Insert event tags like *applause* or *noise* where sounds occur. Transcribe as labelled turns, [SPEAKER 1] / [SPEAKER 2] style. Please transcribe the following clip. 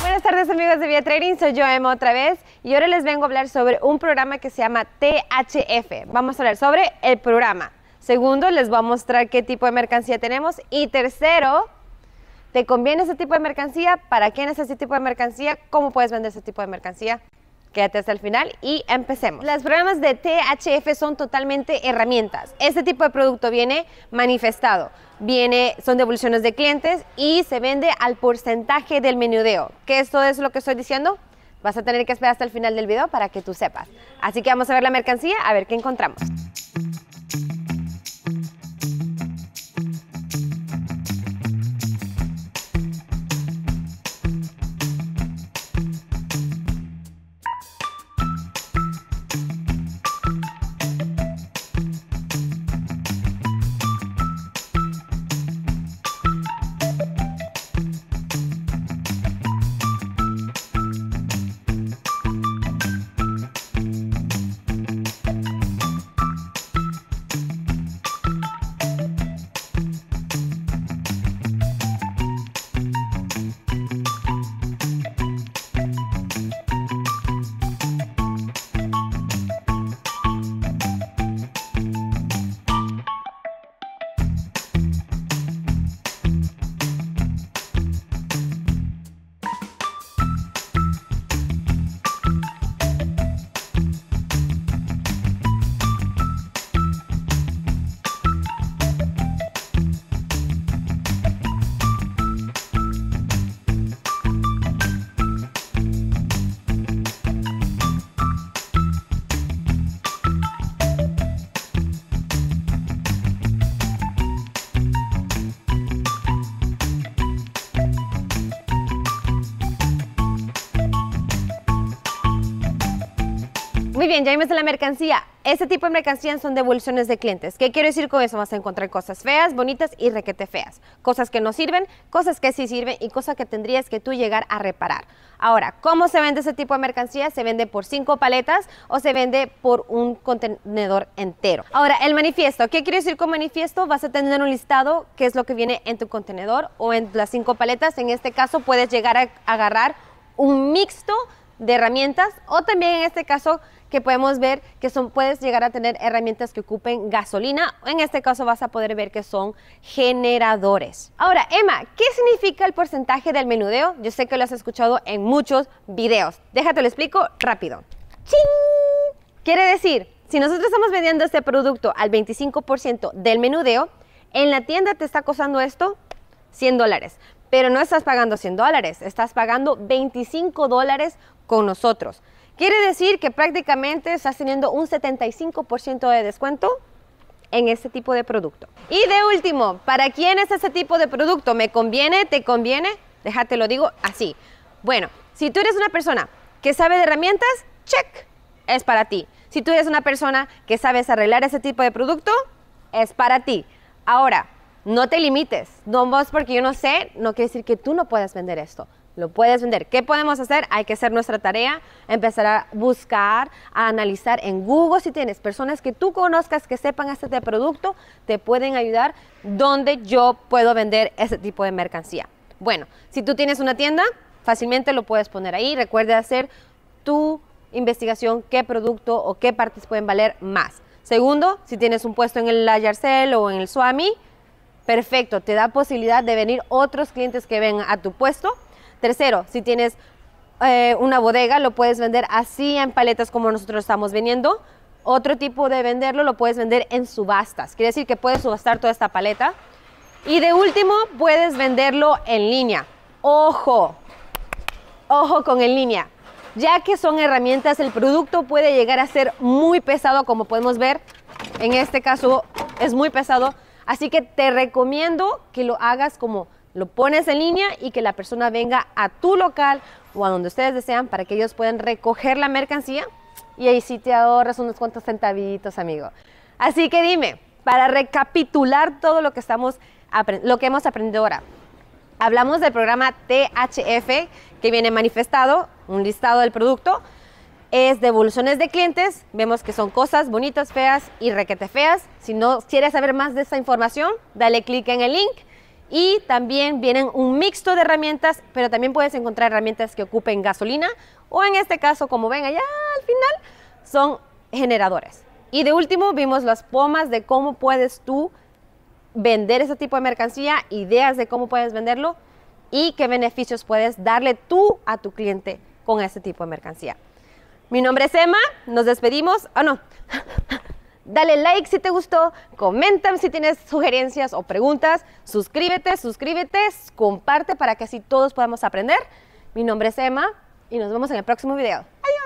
[SPEAKER 1] Buenas tardes amigos de Vía Trading, soy yo Emma otra vez y ahora les vengo a hablar sobre un programa que se llama THF. Vamos a hablar sobre el programa. Segundo, les voy a mostrar qué tipo de mercancía tenemos y tercero, ¿te conviene ese tipo de mercancía? ¿Para quién es ese tipo de mercancía? ¿Cómo puedes vender ese tipo de mercancía? Quédate hasta el final y empecemos. Los programas de THF son totalmente herramientas. Este tipo de producto viene manifestado, viene, son devoluciones de clientes y se vende al porcentaje del menudeo. ¿Qué esto es lo que estoy diciendo? Vas a tener que esperar hasta el final del video para que tú sepas. Así que vamos a ver la mercancía, a ver qué encontramos. Muy bien, ya vimos la mercancía. Este tipo de mercancía son devoluciones de clientes. ¿Qué quiero decir con eso? Vas a encontrar cosas feas, bonitas y requete feas. Cosas que no sirven, cosas que sí sirven y cosas que tendrías que tú llegar a reparar. Ahora, ¿cómo se vende ese tipo de mercancía? Se vende por cinco paletas o se vende por un contenedor entero. Ahora, el manifiesto. ¿Qué quiere decir con manifiesto? Vas a tener un listado qué es lo que viene en tu contenedor o en las cinco paletas. En este caso, puedes llegar a agarrar un mixto de herramientas o también en este caso que podemos ver que son, puedes llegar a tener herramientas que ocupen gasolina. En este caso vas a poder ver que son generadores. Ahora, Emma, ¿qué significa el porcentaje del menudeo? Yo sé que lo has escuchado en muchos videos. Déjate lo explico rápido. ¡Ching! Quiere decir, si nosotros estamos vendiendo este producto al 25% del menudeo, en la tienda te está costando esto 100 dólares, pero no estás pagando 100 dólares, estás pagando 25 dólares con nosotros. Quiere decir que prácticamente estás teniendo un 75% de descuento en este tipo de producto. Y de último, ¿para quién es ese tipo de producto? ¿Me conviene? ¿Te conviene? Déjate lo digo así. Bueno, si tú eres una persona que sabe de herramientas, check, es para ti. Si tú eres una persona que sabes arreglar ese tipo de producto, es para ti. Ahora, no te limites. No vos porque yo no sé, no quiere decir que tú no puedas vender esto lo puedes vender. ¿Qué podemos hacer? Hay que hacer nuestra tarea, empezar a buscar, a analizar en Google si tienes personas que tú conozcas que sepan este producto, te pueden ayudar donde yo puedo vender ese tipo de mercancía. Bueno, si tú tienes una tienda, fácilmente lo puedes poner ahí. Recuerda hacer tu investigación, qué producto o qué partes pueden valer más. Segundo, si tienes un puesto en el Yarcel o en el Swami, perfecto, te da posibilidad de venir otros clientes que vengan a tu puesto Tercero, si tienes eh, una bodega, lo puedes vender así en paletas como nosotros estamos vendiendo. Otro tipo de venderlo lo puedes vender en subastas. Quiere decir que puedes subastar toda esta paleta. Y de último, puedes venderlo en línea. Ojo, ojo con en línea. Ya que son herramientas, el producto puede llegar a ser muy pesado, como podemos ver. En este caso es muy pesado. Así que te recomiendo que lo hagas como lo pones en línea y que la persona venga a tu local o a donde ustedes desean para que ellos puedan recoger la mercancía y ahí sí te ahorras unos cuantos centavitos, amigo. Así que dime, para recapitular todo lo que, estamos, lo que hemos aprendido ahora, hablamos del programa THF que viene manifestado, un listado del producto. es devoluciones de clientes. Vemos que son cosas bonitas, feas y requete feas. Si no quieres saber más de esta información, dale clic en el link. Y también vienen un mixto de herramientas, pero también puedes encontrar herramientas que ocupen gasolina o en este caso, como ven allá al final, son generadores. Y de último vimos las pomas de cómo puedes tú vender ese tipo de mercancía, ideas de cómo puedes venderlo y qué beneficios puedes darle tú a tu cliente con este tipo de mercancía. Mi nombre es Emma, nos despedimos. Ah, no. *laughs* Dale like si te gustó, comenta si tienes sugerencias o preguntas, suscríbete, suscríbete, comparte para que así todos podamos aprender. Mi nombre es Emma y nos vemos en el próximo video. Adiós.